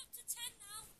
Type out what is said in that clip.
up to ten now.